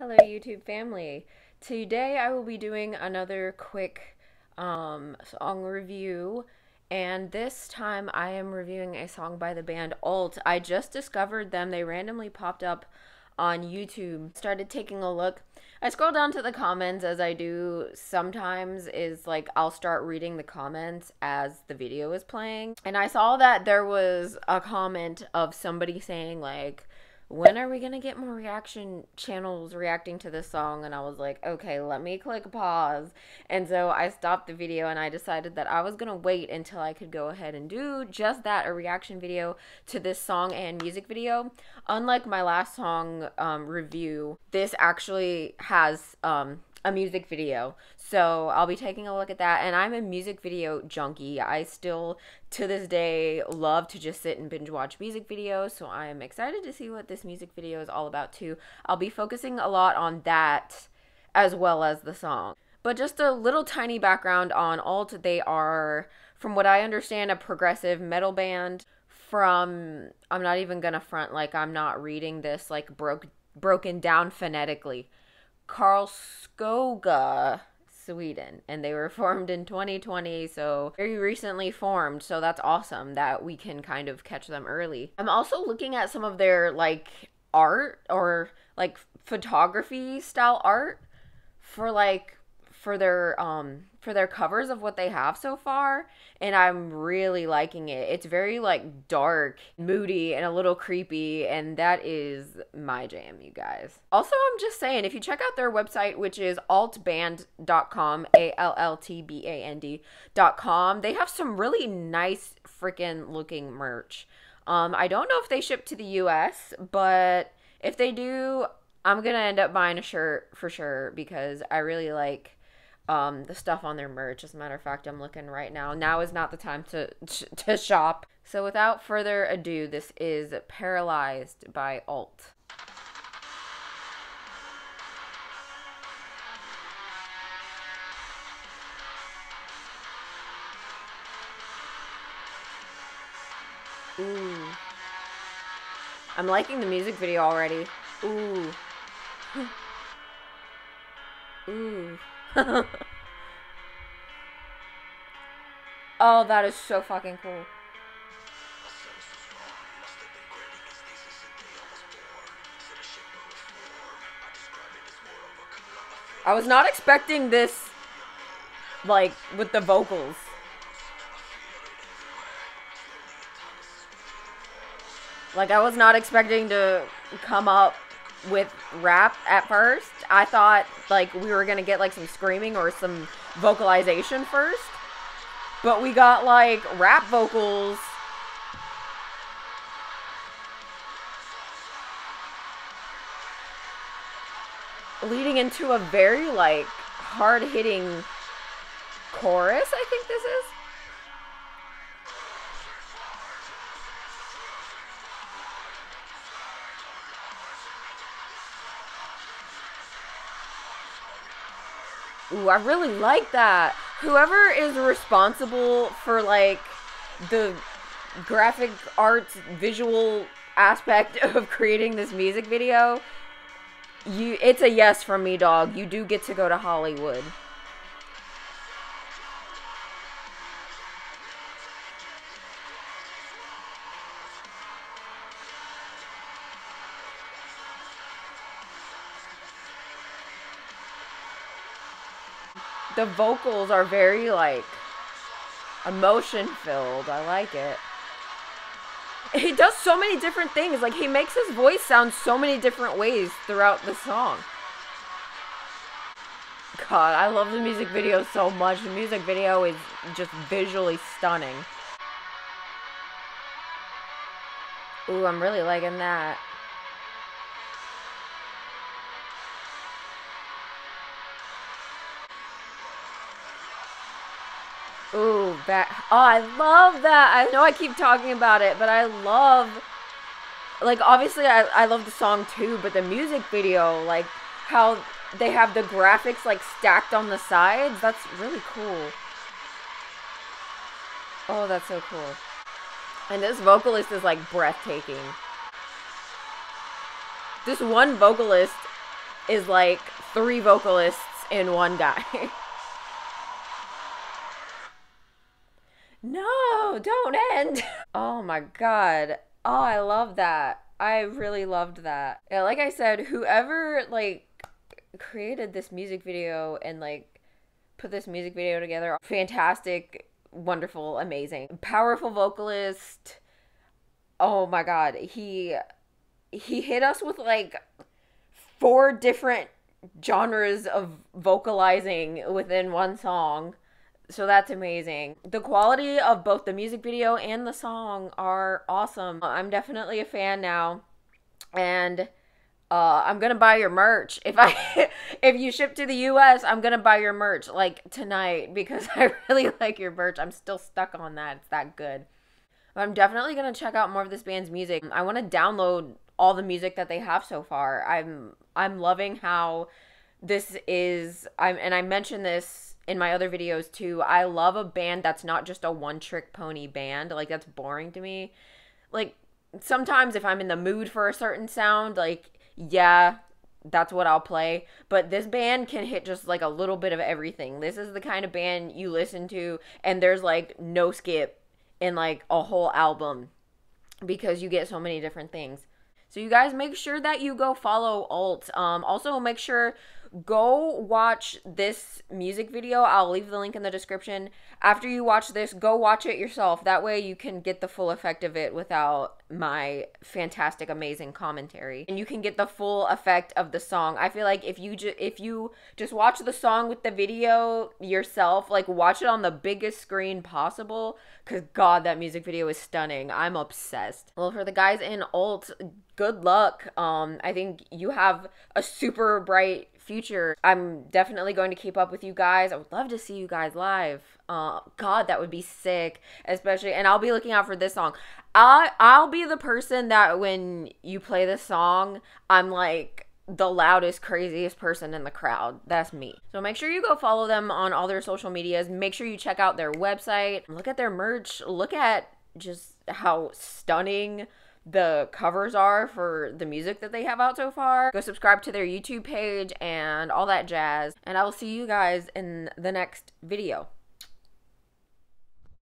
Hello, YouTube family. Today I will be doing another quick um, song review, and this time I am reviewing a song by the band Allt. I just discovered them, they randomly popped up on YouTube. Started taking a look. I scroll down to the comments as I do sometimes, is like I'll start reading the comments as the video is playing. And I saw that there was a comment of somebody saying, like, when are we gonna get more reaction channels reacting to this song? And I was like, okay, let me click pause. And so I stopped the video and I decided that I was gonna wait until I could go ahead and do just that a reaction video to this song and music video. Unlike my last song um, review, this actually has um, a music video. So I'll be taking a look at that. And I'm a music video junkie. I still, to this day, love to just sit and binge watch music videos. So I'm excited to see what this music video is all about, too. I'll be focusing a lot on that as well as the song. But just a little tiny background on Allt. They are, from what I understand, a progressive metal band from I'm not even gonna front like I'm not reading this like broke broken down phonetically. Karlskoga, Sweden, and they were formed in 2020, so very recently formed. So that's awesome that we can kind of catch them early. I'm also looking at some of their like art or like photography style art for like for their um for their covers of what they have so far and I'm really liking it. It's very like dark, moody and a little creepy and that is my jam, you guys. Also, I'm just saying if you check out their website which is alltband.com, A L L T B A N D.com, they have some really nice freaking looking merch. Um I don't know if they ship to the US, but if they do, I'm going to end up buying a shirt for sure because I really like um, the stuff on their merch. As a matter of fact, I'm looking right now. Now is not the time to to shop. So without further ado, this is Paralyzed by Allt. Ooh. I'm liking the music video already. Ooh. Ooh. oh, that is so fucking cool. I was not expecting this, like, with the vocals. Like, I was not expecting to come up with rap at first. I thought like we were gonna get like some screaming or some vocalization first, but we got like rap vocals. Leading into a very like hard hitting chorus, I think this is. Ooh, I really like that. Whoever is responsible for like the graphic arts visual aspect of creating this music video, you it's a yes from me, dog. You do get to go to Hollywood. The vocals are very like emotion filled. I like it. He does so many different things. Like he makes his voice sound so many different ways throughout the song. God, I love the music video so much. The music video is just visually stunning. Ooh, I'm really liking that. Ooh, that. Oh, I love that. I know I keep talking about it, but I love. Like, obviously, I, I love the song too, but the music video, like, how they have the graphics, like, stacked on the sides, that's really cool. Oh, that's so cool. And this vocalist is, like, breathtaking. This one vocalist is like three vocalists in one guy. no, don't end. oh my god. Oh, I love that. I really loved that. Yeah, like I said, whoever like created this music video and like put this music video together, fantastic, wonderful, amazing. Powerful vocalist. Oh my god, he he hit us with like four different genres of vocalizing within one song. So that's amazing. The quality of both the music video and the song are awesome. I'm definitely a fan now. And uh, I'm gonna buy your merch if I if you ship to the U.S. I'm gonna buy your merch like tonight because I really like your merch. I'm still stuck on that. It's that good. But I'm definitely gonna check out more of this band's music. I want to download all the music that they have so far. I'm I'm loving how this is I'm and I mentioned this in my other videos too. I love a band that's not just a one trick pony band. Like that's boring to me. Like sometimes if I'm in the mood for a certain sound, like yeah, that's what I'll play. But this band can hit just like a little bit of everything. This is the kind of band you listen to and there's like no skip in like a whole album because you get so many different things. So you guys make sure that you go follow Allt. Um, also make sure go watch this music video. I'll leave the link in the description. After you watch this, go watch it yourself. That way you can get the full effect of it without my fantastic amazing commentary. And you can get the full effect of the song. I feel like if you ju- if you just watch the song with the video yourself, like watch it on the biggest screen possible cuz god that music video is stunning. I'm obsessed. Well, for the guys in Allt, good luck. Um I think you have a super bright future, I'm definitely going to keep up with you guys. I would love to see you guys live. Uh, God, that would be sick. Especially, and I'll be looking out for this song. I I'll be the person that when you play this song, I'm like the loudest, craziest person in the crowd. That's me. So make sure you go follow them on all their social medias. Make sure you check out their website. Look at their merch. Look at just how stunning the covers are for the music that they have out so far. Go subscribe to their YouTube page and all that jazz. And I will see you guys in the next video.